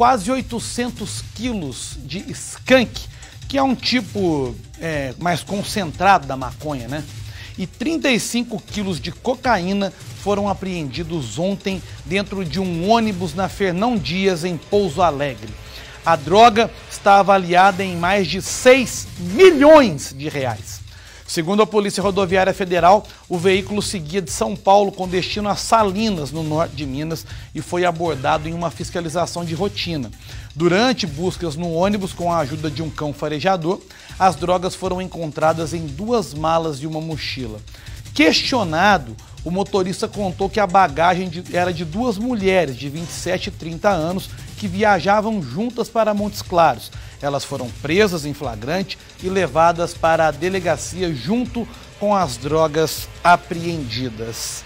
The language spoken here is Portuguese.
quase 800 quilos de skunk, que é um tipo é, mais concentrado da maconha, né? E 35 quilos de cocaína foram apreendidos ontem dentro de um ônibus na Fernão Dias, em Pouso Alegre. A droga está avaliada em mais de 6 milhões de reais. Segundo a Polícia Rodoviária Federal, o veículo seguia de São Paulo com destino a Salinas, no norte de Minas, e foi abordado em uma fiscalização de rotina. Durante buscas no ônibus com a ajuda de um cão farejador, as drogas foram encontradas em duas malas e uma mochila. Questionado, o motorista contou que a bagagem era de duas mulheres de 27 e 30 anos que viajavam juntas para Montes Claros. Elas foram presas em flagrante e levadas para a delegacia junto com as drogas apreendidas.